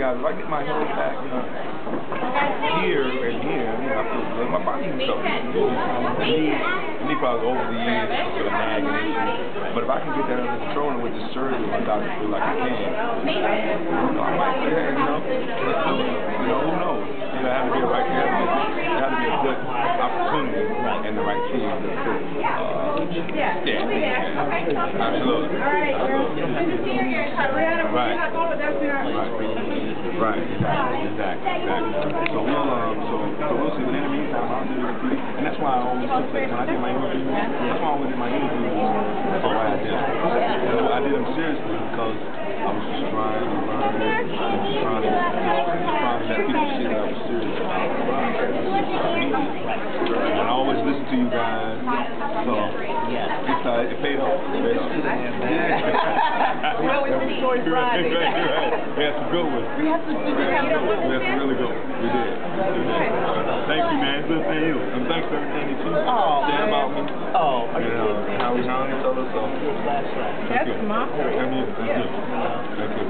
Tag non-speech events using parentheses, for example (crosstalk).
guys, if I get my health back, you know, here and here, you know, I feel good. My body needs something. It needs, it needs probably over the years for the nagging. But if I can get that under control and with the surgery, my doctor feel like I can, you know, I might say, you know. You know, who knows? You know, it had to be a right, it had to be a good opportunity and the right team to uh, yeah, absolutely. Absolutely. Right. Right. Right. Exactly. Exactly. Exactly. So we'll um so so we'll see. But in the meantime, I'll do with. And that's why I always that when I did my interviews. That's why I always did my interviews. So I did. You know, I did them seriously because I was just trying to learn. I was just trying to trying to let people see that I was serious. And I always listen to you guys. Uh, it off. It paid off. We always enjoy (laughs) Friday. Right, right. We had some good ones. We have to do We had some really good ones. We did. We did. Thank you, man. Good seeing you. And thanks for everything that you Oh, said about me. Oh, are You you know, how we handle each other. So, That's right. That's my. Thank you. Thank you.